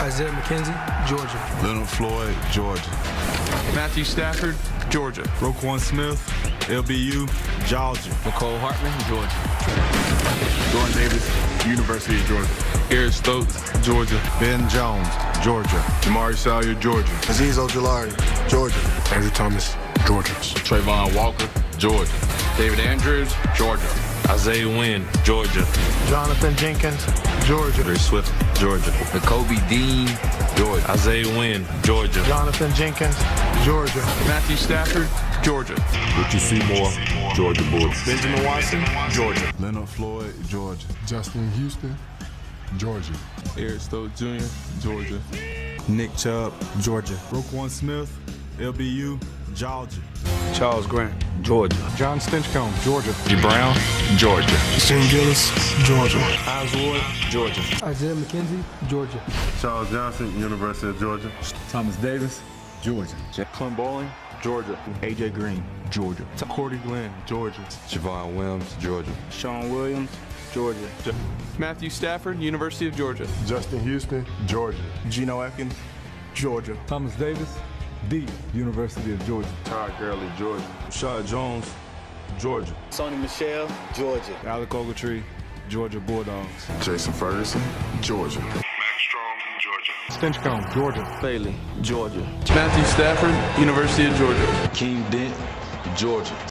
Isaiah McKenzie, Georgia. Leonard Floyd, Georgia. Matthew Stafford, Georgia. Roquan Smith, LBU, Georgia. Mecole Hardman, Georgia. Jordan Davis, University of Georgia. Eric Stokes, Georgia. Ben Jones, Georgia. Jamaree Salyer, Georgia. Azeez Ojulari, Georgia. Andrew Thomas, Georgia. Travon Walker, Georgia. David Andrews, Georgia. Isaiah Wynn, Georgia. Jonathan Jenkins, Georgia. Ray Swift, Georgia. Jacoby Dean, Georgia. Isaiah Wynn, Georgia. Jonathan Jenkins, Georgia. Matthew Stafford, Georgia. Richie Seymour, Georgia Bulldogs. Benjamin Watson, Georgia. Leonard Floyd, Georgia. Justin Houston, Georgia. Eric Stokes Jr., Georgia. Nick Chubb, Georgia. Roquan Smith, LBU, Georgia. Charles Grant, Georgia. John Stinchcomb, Georgia. G. Brown, Georgia. Shane Gillis, Georgia. Oswald, Georgia. Isaiah McKenzie, Georgia. Charles Johnson, University of Georgia. Thomas Davis, Georgia. Clint Boling, Georgia. AJ Green, Georgia. Cordy Glenn, Georgia. Javon Williams, Georgia. Sean Williams, Georgia. Matthew Stafford, University of Georgia. Justin Houston, Georgia. Geno Atkins, Georgia. Thomas Davis, D, University of Georgia. Todd Gurley, Georgia. Reshad Jones, Georgia. Sony Michel, Georgia. Alec Ogletree, Georgia Bulldogs. Jason Ferguson, Georgia. Max Strong, Georgia. Stinchcomb, Georgia. Bailey, Georgia. Matthew Stafford, University of Georgia. King Dent, Georgia.